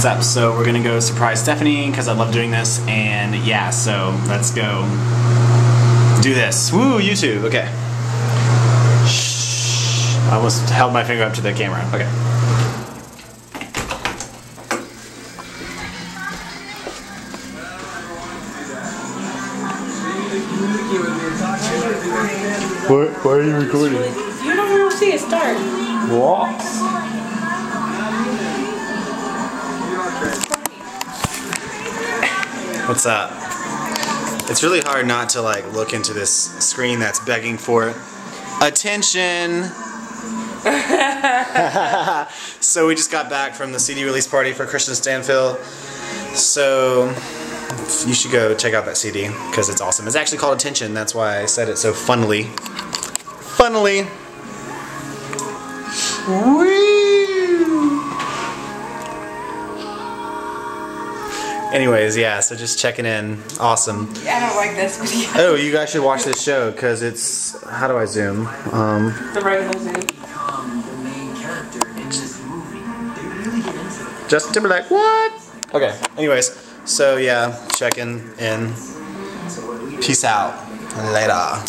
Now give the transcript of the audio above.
What's up? So we're gonna go surprise Stephanie because I love doing this, and yeah, so let's go do this. Woo, YouTube. Okay. Shh. I almost held my finger up to the camera. Okay. Why, why are you recording? You don't even see it start. What? What's up? It's really hard not to like look into this screen that's begging for attention. so we just got back from the CD release party for Kristian Stanfill. So you should go check out that CD because it's awesome. It's actually called Attention. That's why I said it so funnily. Funnily. Woo! Anyways, yeah, so just checking in. Awesome. Yeah, I don't like this video. Oh, you guys should watch this show because it's. How do I zoom? Um, The regular Zoom. the main character in this movie. They really get into it. Justin Timberlake. What? Okay. Anyways, so yeah, checking in. Peace out. Later.